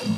you